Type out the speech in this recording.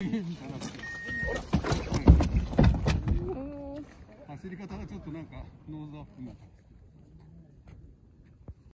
走り方がちょっとなんかノーズアップな。